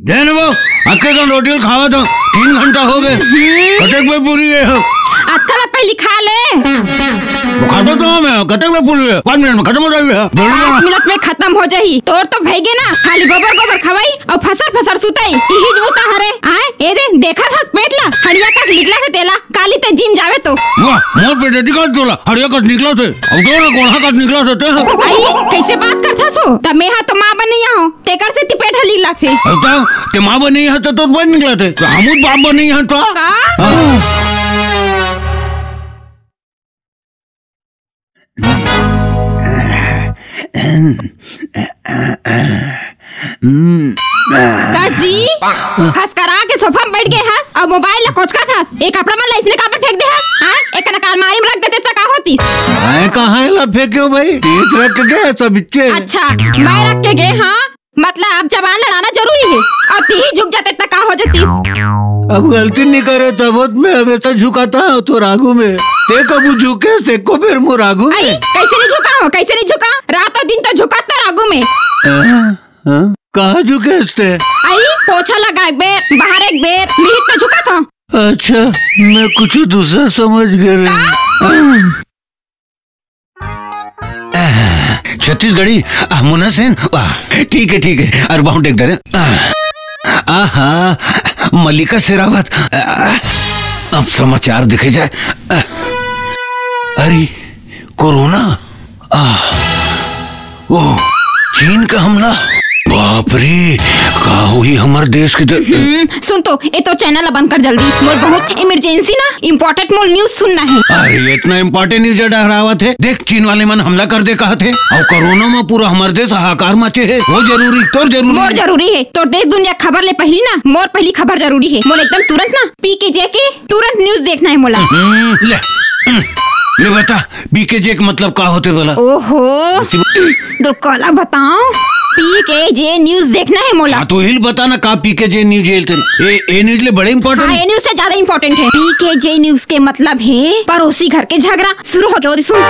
वो अक्के का रोटी खावा तो तीन घंटा हो गए। कटक में पूरी है अक्का पहले खा ले। खाता तो मैं कटक में पूरी है। पाँच मिनट में खत्म हो जाएगी है। पाँच पाँच मिनट में खत्म हो जाएगी। तोर तो भैगे ना खाली गोबर गोबर खवाई और फसर फसर सुताई। यही जूता हरे आए ते। तो वाह मोर पे डेटी काट तोला हड़िया कट निकला थे। अब दो ना कोढ़ा कट निकला थे ते आई कैसे बात करथा सो? तब मैं हा तो माँ बनैया हो तेकर से तिपेट हली ला थे। अब तो ते माँ बनी है तो तो तो तो। दास जी हंस करा के सोफा में बैठ गए हंस और मोबाइल ला कोचका था एक कपड़ा में इसने कहाँ पर फेंक दे हंस। हाँ? एक कनक अलमारी में रख देते तो का होतीस? आए कहाँ है ला फेंक्यो भाई? ठीक रख के गए सब बिच्चे। अच्छा मैं रख के गए हाँ? मतलब अब जबान लड़ाना ज़रूरी है और ती ही झुक जाते तो का हो जातीस? अब गलती नहीं करे तब मैं हमेशा झुकाता है तो रागू में। ते कबू झुके से को फिर मु रागू में। कैसे नहीं झुका हो कैसे नहीं झुका? रातों दिन तो झुकाता रागू में। हाँ, हाँ, कहाँ झुके इससे आई पोछा लगा एक बेर बाहर एक बेर मिहित पे झुका था। अच्छा मैं कुछ दूसरा समझ गया छत्तीसगढ़ी आह, मुन्ना सेन वाह ठीक है ठीक है और बाउंड एक डरे आहा मल्लिका शेरावत अब समाचार दिखे जाए। अरे कोरोना? आह, वो चीन का हमला? बाप रे का हुई हमारे देश के दे- हम्म, सुन तो ये तो चैनल बंद कर जल्दी। मोर बहुत इमरजेंसी ना इम्पोर्टेंट मोर न्यूज़ सुनना है। अरे इतना इम्पोर्टेंट न्यूज़ डहरावा थे देख चीन वाले मन हमला कर दे कहा थे और कोरोना में पूरा हमारे देश हाहाकार मचे है। वो ज़रूरी तो ज़रूरी मोर ज़रूरी है तो देश दुनिया खबर ले पहली ना मोर पहली खबर ज़रूरी है। मोर एकदम तुरंत ना पी के जे के तुरंत न्यूज़ देखना है मोला। हम्म, ले हम्म, ले बता बीके जे के मतलब का होते बोला? ओहो तो कला बताओ। पी के जे न्यूज़ देखना है मोला। हाँ तो हिल बताना का पी के जे न्यूज़ ए ए न्यूज़ ले बड़े हाँ इम्पोर्टेंट ये न्यूज़ से ज़्यादा इम्पोर्टेंट है। पी के जे न्यूज़ के मतलब है पड़ोसी घर के झगड़ा। शुरू हो गया और सुन